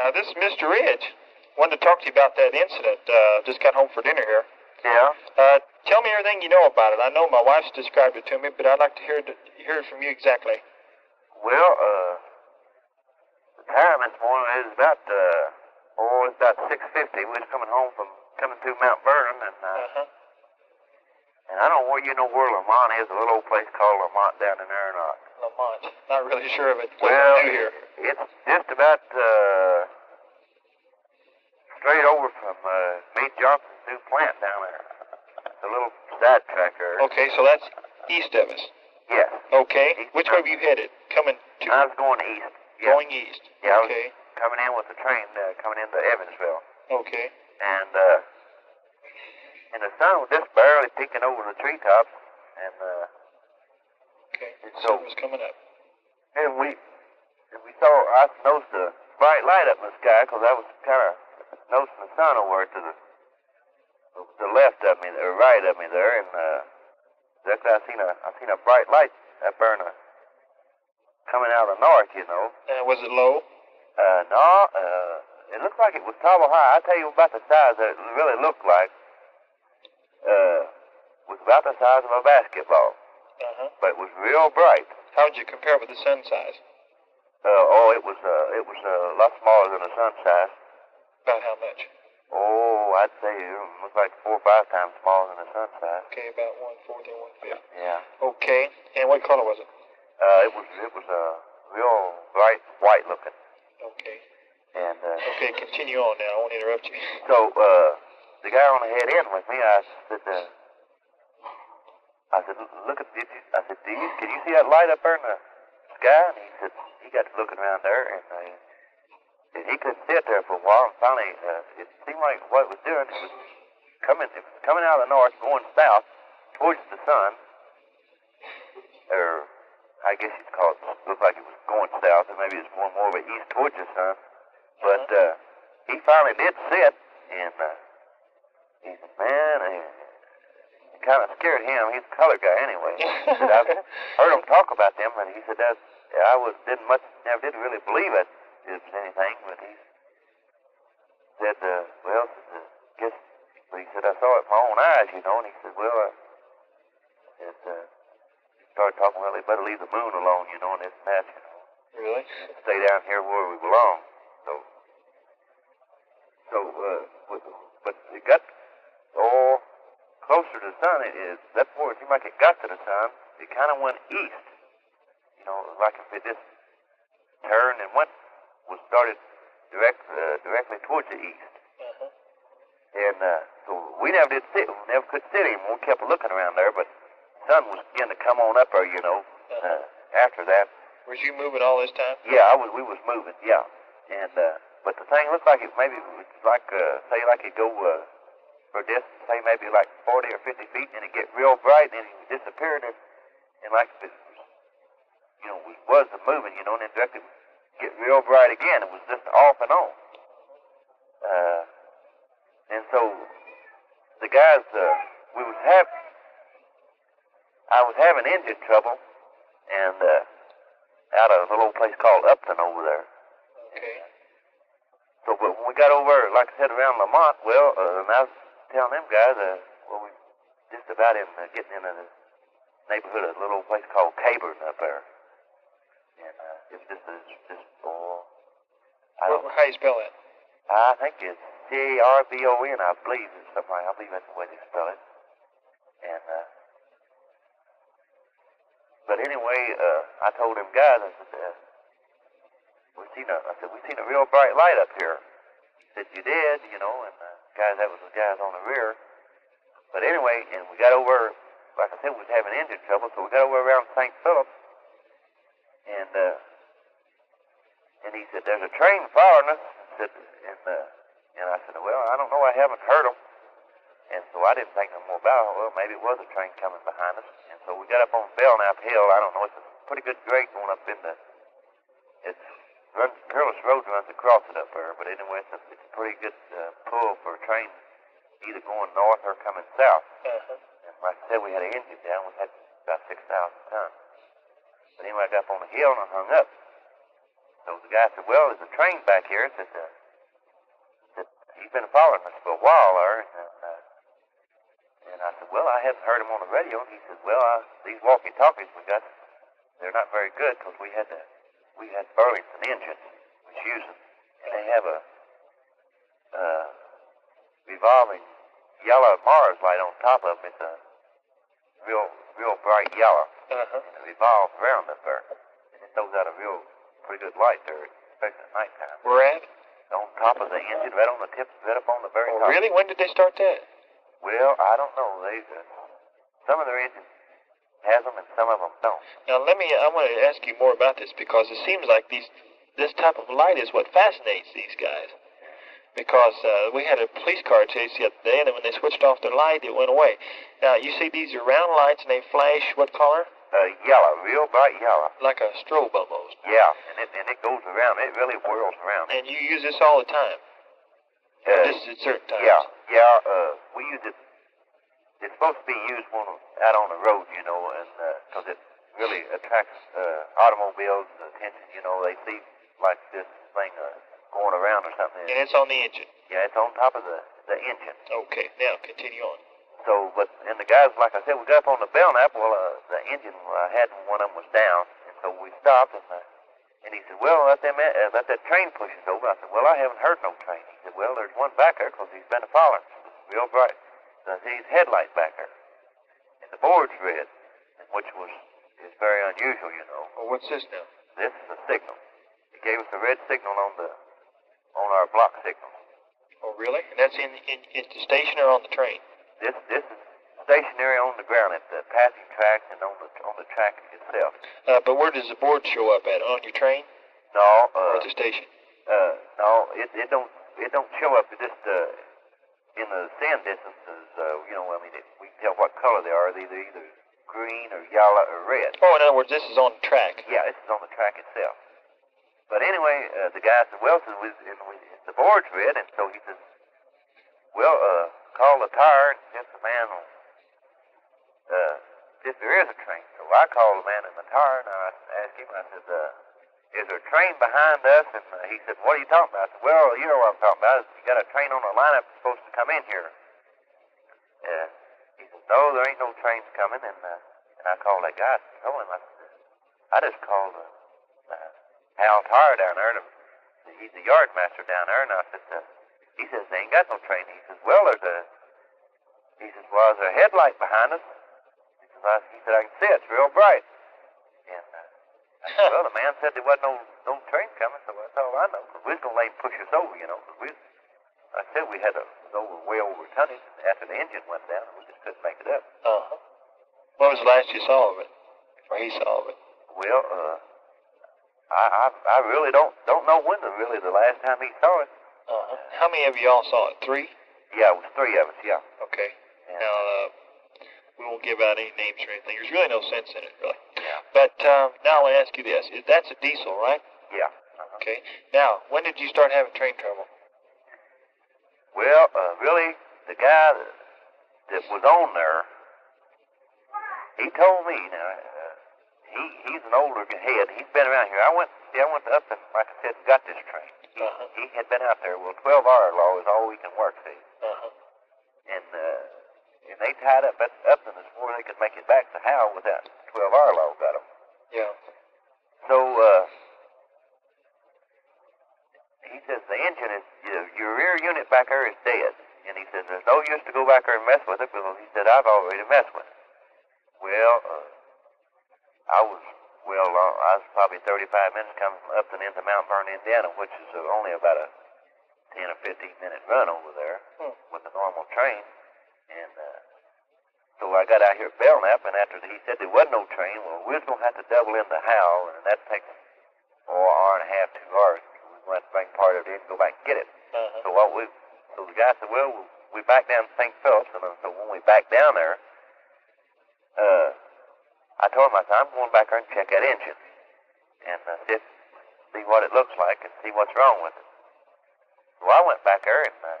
Uh, this is Mr. Ridge. Wanted to talk to you about that incident. Uh, just got home for dinner here. Yeah? Uh, tell me everything you know about it. I know my wife's described it to me, but I'd like to hear it, hear it from you exactly. Well, uh, the time this morning is about, uh, oh, it's about 6.50. We was coming home from, coming through Mount Vernon, and, uh, Uh-huh. and I don't know where you know where Lamont is, a little old place called Lamont down in there or not. Lamont. Not really sure of it. Well, here? it's just about, uh, straight over from, uh, Mead Johnson's new plant down there. It's a little side track there. Okay, so that's east of us. Yes. Okay. East Which way were you headed? Coming to I was going east. Yeah. going east. Yeah, Okay. coming in with the train, uh, coming into Evansville. Okay. and uh, and the sun was just barely peeking over the treetops, and uh, Okay. And The so- sun was coming up. and we and we saw I noticed a bright light up in the sky because I was kind of noticing the sun over to the the left of me or right of me there, and uh, exactly I seen a I seen a bright light there in the, coming out of the north, you know. Uh, was it low? Uh, no, uh, it looked like it was tall high. I tell you about the size that it really looked like. Uh, was about the size of a basketball, Uh-huh. but it was real bright. How would you compare it with the sun size? Uh, oh, it was uh, it was uh, a lot smaller than the sun size. About how much? Oh, I'd say it was like four or five times smaller than the sun size. Okay, about one fourth or one fifth. Yeah. Okay. And what color was it? Uh, it was it was uh, real bright white looking, Okay. and uh, Okay, continue on now. I won't interrupt you. So, uh, the guy on the head in with me, I said, uh, I said, look at, you, I said, do you, can you see that light up there in the sky? And he said, he got to looking around there, and, uh, and he couldn't sit there for a while, and finally, uh, it seemed like what it was doing, it was coming, it was coming out of the north, going south, towards the sun, or, I guess you'd call it, looked like it was going south, and maybe it's more, more of a east towards the sun, but, uh, he finally did sit, and uh, he said, "Man, it kind of scared him. He's a colored guy anyway." He said, "I've heard him talk about them, and he said that I was didn't much, never didn't really believe it was anything, but he said, uh, well, uh, guess." But he said, "I saw it with my own eyes, you know." And he said, "Well, uh, it uh, started talking. Well, they better leave the moon alone, you know, and this and that, you know, Really? stay down here where we belong." So. So, uh, but, it got closer to the sun. It is where it seemed like it got to the sun. It kind of went east. You know, like if it just turned and went was started direct uh, directly towards the east. Uh-huh. And uh, so we never did sit. We never could sit anymore. We kept looking around there, but the sun was beginning to come on up there. You know, uh, after that. Was you moving all this time? Yeah, I was. We was moving. Yeah, and uh, but the thing looked like it maybe was like uh, say like it go uh, for distance, say maybe like forty or fifty feet, and it get real bright, and it would disappear, and, and like if it you know was, was moving, you know, and then directly get real bright again. It was just off and on. Uh, and so the guys, uh, we was have, I was having engine trouble, and uh, out of a little place called Upton over there. Okay. So, but when we got over, like I said, around Lamont, well, uh, and I was telling them guys, uh, well, we just about in uh, getting into the neighborhood of a little place called Caborn up there, and uh, it's just, it's just, oh, I don't, how you spell that? I think it's C A R B O N, I believe, it's something like, I believe that's the way they spell it, and uh, but anyway, uh, I told them guys, I said, uh, we seen a, I said, we seen a real bright light up here. He Said you did, you know, and uh, guys, that was the guys on the rear. But anyway, and we got over, like I said, we was having engine trouble, so we got over around St. Philip, and uh, and he said, "There's a train following us." I said, and uh, and I said, "Well, I don't know, I haven't heard them." And so I didn't think no more about it. Well, maybe it was a train coming behind us. And so we got up on Belknap Hill. I don't know, it's a pretty good grade going up in the. It's runs Careless Road runs across it up there, but anyway, it's a, it's a pretty good uh, pull for a train either going north or coming south. Uh-huh. And like I said, we had an engine down. We had about 6,000 tons. But anyway, I got up on the hill and I hung up. So the guy said, well, there's a train back here. I said, uh, he's been following us for a while there, and, uh, and I said, well, I haven't heard him on the radio. And he said, well, I, these walkie-talkies we got, they're not very good because we had to, we had Burlington engines, which use them, and they have a uh, revolving yellow Mars light on top of them. It's a real, real bright yellow, Uh-huh. and it revolves around up there, and it throws out a real pretty good light there, especially at nighttime. We're at? On top of the engine, right on the tip, right up on the very Oh, top. really? When did they start that? Well, I don't know. They uh, some of their engines has them and some of them don't. Now, let me, I want to ask you more about this because it seems like these, this type of light is what fascinates these guys. Because uh, we had a police car chase the other day, and when they switched off their light, it went away. Now, you see these are round lights, and they flash what color? Uh, yellow, real bright yellow. Like a strobe almost. Yeah, and it and it goes around. It really whirls around. And you use this all the time? Uh, Just at certain times? yeah, yeah. Uh, we use it. It's supposed to be used when out on the road, you know, and because it really attracts uh, automobiles' attention. You know, they see like this thing uh, going around or something. And it's on the engine. Yeah, it's on top of the the engine. Okay, now continue on. So, but and the guys, like I said, we got up on the Belknap. Well, uh, the engine I had one of them was down, and so we stopped, and uh, and he said, "Well, let them uh, let that train push us over." I said, "Well, I haven't heard no train." He said, "Well, there's one back there because he's been a following, real bright. I headlight back there, and the board's red, which was is very unusual, you know. Well, what's this now? This is a signal. He gave us a red signal on the on our block signal. Oh, really? And that's in, in, in the station or on the train? This this is stationary on the ground at the passing track and on the on the track itself. Uh, but where does the board show up at? On your train No, or uh, at the station? uh, no, it it don't it don't show up. It just uh, in the sand distances. Uh, you know, I mean, it, we can tell what color they are. They're either either green or yellow or red. Oh, in other words, this is on the track. Yeah, this is on the track itself. But anyway, uh, the guy said, "Well, says we, and we, the board's red," and so he says, "Well, uh, call the tire and get the man on." Uh, if there is a train, so I called the man in the tire and I asked him. I said, uh, "Is there a train behind us?" And uh, he said, "What are you talking about?" I said, "Well, you know what I'm talking about. You got a train on the lineup that's supposed to come in here." Uh, he said, "No, there ain't no trains coming." And uh, and I called that guy. I told him, I "I just called uh, uh, Hal Tar down there. To, he's the yard master down there." And I said, uh, "He says they ain't got no train." He says, "Well, there's a." He says, "Well, there's a headlight behind us." He says, I, "He said I can see it. It's real bright." And uh, said, "Well, the man said there wasn't no no train coming, so that's all I know. Cause we was gonna let him push us over, you know. Cause we, I said we had a was over way over tonnage after the engine went down, and we just couldn't make it up." Uh-huh. When was the last you saw of it? Or he saw of it? Well, uh, I, I I really don't don't know when the really the last time he saw it. Uh-huh. How many of you all saw it? Three? Yeah, it was three of us. Yeah. Okay. Yeah. Now, uh, we won't give out any names or anything. There's really no sense in it, really. But um, now I'll ask you this. Is- That's a diesel, right? Yeah. Uh-huh. Okay. Now, when did you start having train trouble? Well, uh, really, the guy that, that was on there, he told me. Now, uh, he he's an older head. He's been around here. I went. See, I went up and, like I said, and got this train. He, Uh-huh. he had been out there. Well, 12-hour law is all we can work. See, Uh-huh. and uh, and they tied up at Upton before they could make it back to Howell without 12-hour law got them. Yeah. So, uh, he says the engine is, your, your rear unit back there is dead. And he says there's no use to go back there and mess with it because he said I've already messed with it. Well, uh, I was, well, uh, I was probably 35 minutes coming from Upton into Mount Vernon, Indiana, which is uh, only about a 10 or 15 minute run over there Hmm. with a normal train. And, uh, so I got out here at Belknap, and after he said there wasn't no train, well, we was going to have to double into Howell, and that'd take oh, an hour and a half, two hours. We going to bring part of it in and go back and get it. Uh-huh. So what we, so the guy said, well, we back down to St. Phillips, and uh, so when we back down there, uh, I told him, I said, I'm going back there and check that engine, and uh, see, see what it looks like and see what's wrong with it. So I went back there and uh,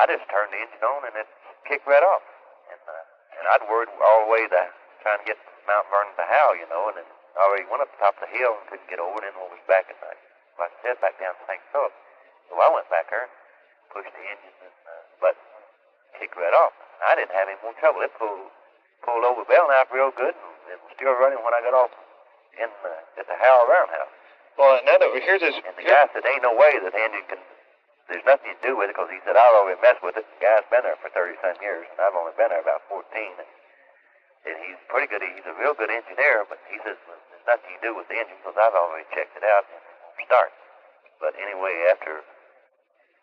I just turned the engine on and it kicked right off. And uh, and I'd worried all the way to trying to get Mount Vernon to Howell, you know, and then I already went up the top of the hill and couldn't get over. And then was back at, like, like I said, back down to St. Philip. So I went back there. pushed the engine and uh, button, kicked right off. I didn't have any more trouble. It pulled pulled over Belknap real good, and it was still running when I got off in uh, at the Howell Roundhouse. Well, another here's this. And the here- guy said, "Ain't no way that the engine can. There's nothing you do with it because he said I've already messed with it. The guy's been there for 30 some years, and I've only been there about 14. And, and he's pretty good. He's a real good engineer, but he says well, there's nothing you do with the engine because I've already checked it out and it won't start. But anyway, after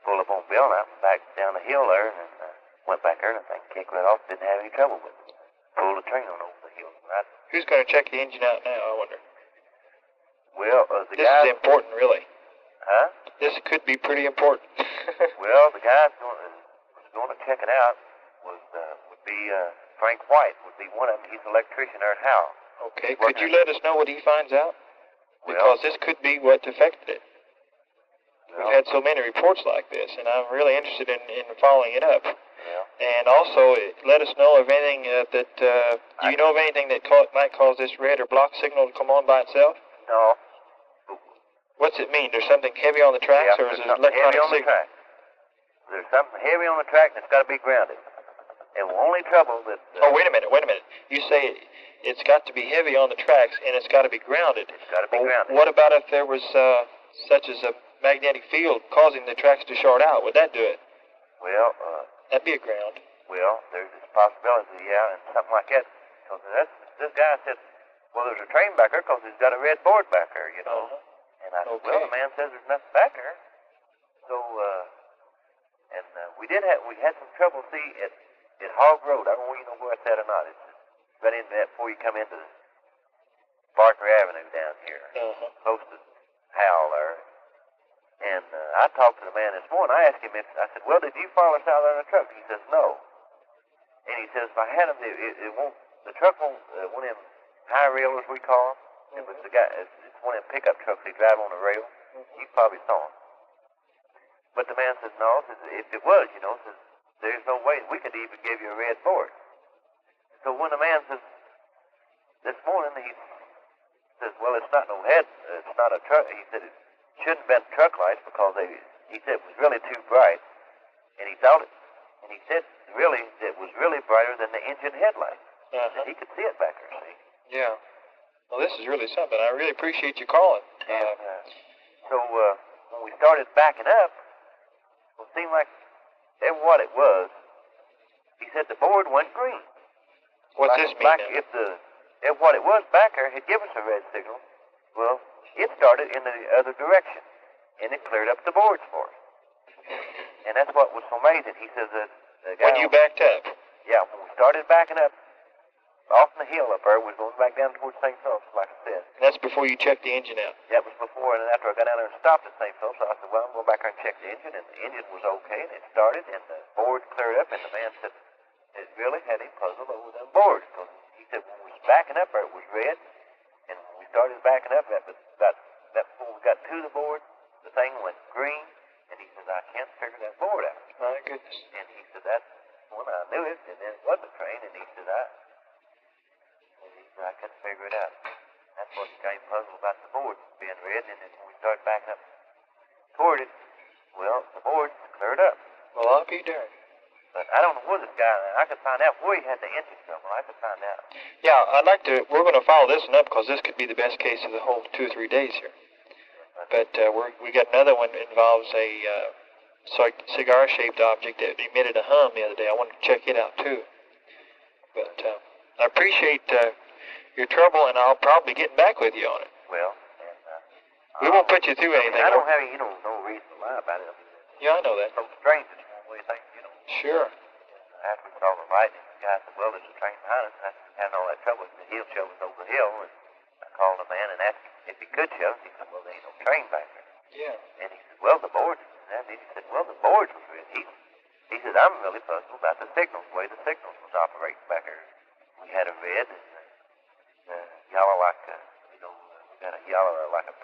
pulled up on Belknap and back down the hill there, and uh, went back there, and thing kicked right off. Didn't have any trouble with it. Pulled the train on over the hill. Right. who's going to check the engine out now? I wonder. Well, uh, the This guy. is important, really. Huh? This could be pretty important. Well, the guy going to, going to check it out was uh, would be uh, Frank White. Would be one of them. He's an electrician there at Howell. okay, could you let us know what he finds out? Well, Because this could be what affected it. well, We've had so many reports like this, and I'm really interested in, in following it up. well, And also, eh, let us know of anything uh, that, uh, do you know of anything that ca- might cause this red or block signal to come on by itself? no. What's it mean? There's something heavy on the tracks, yeah, or is there's it something heavy electronic on the signal? track. There's something heavy on the track, and it's got to be grounded. And the only trouble that uh, Oh, wait a minute, wait a minute. You say it, it's got to be heavy on the tracks, and it's got to be grounded. it's got to be Well, grounded. what about if there was uh, such as a magnetic field causing the tracks to short out? Would that do it? Well, uh, That'd be a ground. well, there's this possibility, yeah, and something like that. Because that's this guy said, well, there's a train back there because he's got a red board back there, you know. Uh-huh. And I said, Okay. well, the man says there's nothing back there. So, uh, and uh, we did have, we had some trouble, see, at, at Hogue Road. I don't know if you know where it's at or not. It's right into that before you come into Barker Avenue down here, Uh-huh. close to Howell there. And uh, I talked to the man this morning. I asked him if, I said, well, did you follow us out there in the truck? He says, no. And he says, if I had him, it, it, it won't, the truck won't, uh, one of them high railers we call them. It was the guy, it's, it's one of them pickup trucks they drive on the rail. You probably saw him. But the man says, no, says, if it was, you know, says, there's no way we could even give you a red board. So when the man says, this morning, he says, well, it's not no head, it's not a truck. He said, it shouldn't have been truck lights because they, he said it was really too bright. And he thought it, and he said, really, it was really brighter than the engine headlights. Uh-huh. He could see it back there, see. Yeah. Well, this is really something. I really appreciate you calling. And Uh, so uh, when we started backing up, it seemed like every what it was. He said the board went green. what's like, this mean? Like now? if the if what it was back there had given us a red signal, well, it started in the other direction, and it cleared up the boards for us. And that's what was so amazing. He says that the guy when you backed up. yeah, when we started backing up off the hill up there, we was going back down towards St. Philip's, like I said. And that's before you checked the engine out. That was before and after I got down there and stopped at St. Philip's, I said, well, I'm going back there and check the engine, and the engine was okay, and it started, and the board cleared up, and the man said it really had him puzzled over them boards. Cause he said when we was backing up there, it was red, and when we started backing up, that about that before we got to the board, the thing went green, and he says, I can't figure that board out. My goodness. And he said, that's when I knew it, and then it was a train, and he said, I, and I couldn't figure it out. That's what him puzzled about the board being red, and then when we started backing up toward it, well, the board cleared up. Well, I'll be darned. But I don't know where this guy, I could find out where he had the engine trouble. I could find out. Yeah, I'd like to. We're going to follow this one up because this could be the best case of the whole two or three days here. But uh, we're, we got another one that involves a uh, cigar-shaped object that emitted a hum the other day. I wanted to check it out too. But uh, I appreciate uh, your trouble, and I'll probably get back with you on it. Well, and, uh, We won't put you through I mean, anything. I don't have, you know, no reason to lie about it. I mean, Yeah, I know that. so strange this one way thing, you know. Sure. After we saw the lightning, the guy said, well, there's a train behind us. I said, having all that trouble, the hill show us over the hill. And I called the man and asked him if he could show us. He said, well, there ain't no train back there. Yeah. And he said, well, the boards. And he said, well, the boards was red. He, he said, I'm really puzzled about the signals, the way the signals was operating back there. We had a red and uh, uh, yellow like a, you know, uh, we got a yellow uh, like a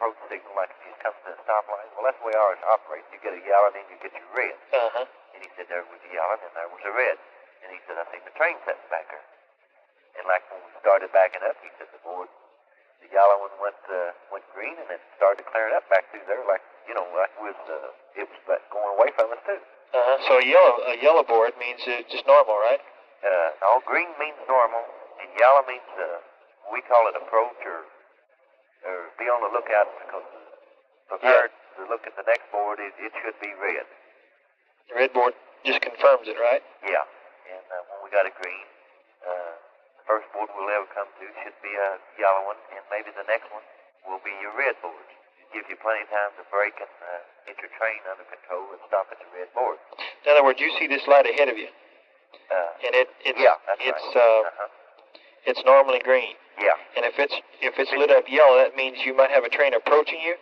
like if you come to a stoplight. Well, that's the way ours operates. You get a yellow, then you get your red. Uh huh. And he said there was a yellow and there was a red. And he said, I think the train setting back there. And like when we started backing up, he said the board, the yellow one went uh, went green and it started clearing up back through there, like you know, like it was uh, it was like going away from us too. Uh-huh. So a yellow a yellow board means uh, just normal, right? Uh, all green means normal, and yellow means uh, we call it approach or or be on the lookout because prepared to look at the next board. It, it should be red. The red board just confirms it, right? Yeah. And uh, when we got a green, uh, the first board we'll ever come to should be a yellow one, and maybe the next one will be your red board. Give you plenty of time to brake and uh, get your train under control and stop at the red board. In other words, you see this light ahead of you, Uh, and it it's yeah, it's right. uh, uh-huh. it's normally green. Yeah. And if it's if it's lit up yellow, that means you might have a train approaching you.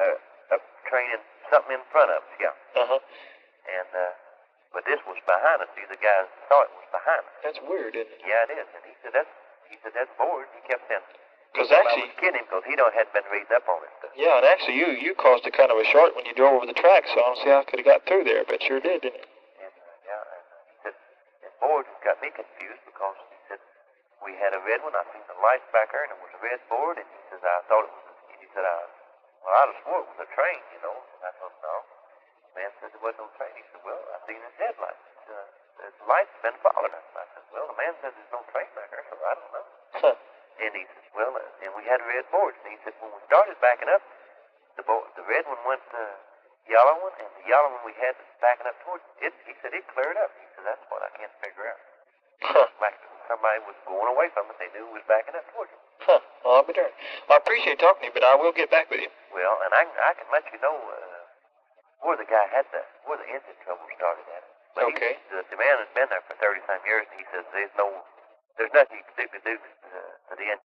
Uh, a train and something in front of us. Yeah. Uh huh. And uh, but this was behind us. See, the guy saw it was behind us. That's weird, isn't it? Yeah, it is. And he said that's he said that's bored. He kept saying. Because I actually, was kidding because he don't hadn't been reading up on this stuff. yeah, and actually, you you caused a kind of a short when you drove over the track, so I don't see how I could have got through there, but sure did, didn't it? And uh, yeah, and uh, he said and board got me confused because he said we had a red one. I seen the lights back there, and it was a red board. And he says I thought it was. A, he said I well I'd have swore it was a train, you know. And I thought no. The man said there wasn't no train. He said well I seen his headlights. Uh, the lights been following us. I said well the man says there's no train back there, so I don't know. Huh. And he says, well, uh, and we had red boards. And he said, when we started backing up, the bo- the red one went to yellow one, and the yellow one we had backing up towards it. He said it cleared up. He said that's what I can't figure out. Huh. Like somebody was going away from it, they knew it was backing up towards it. Huh. Well, I'll be darned. Well, I appreciate talking to you, but I will get back with you. Well, and I I can let you know uh, where the guy had the where the engine trouble started at. But he- Okay. the, the man has been there for thirty some years, and he says there's no there's nothing you can do to do uh, to the engine.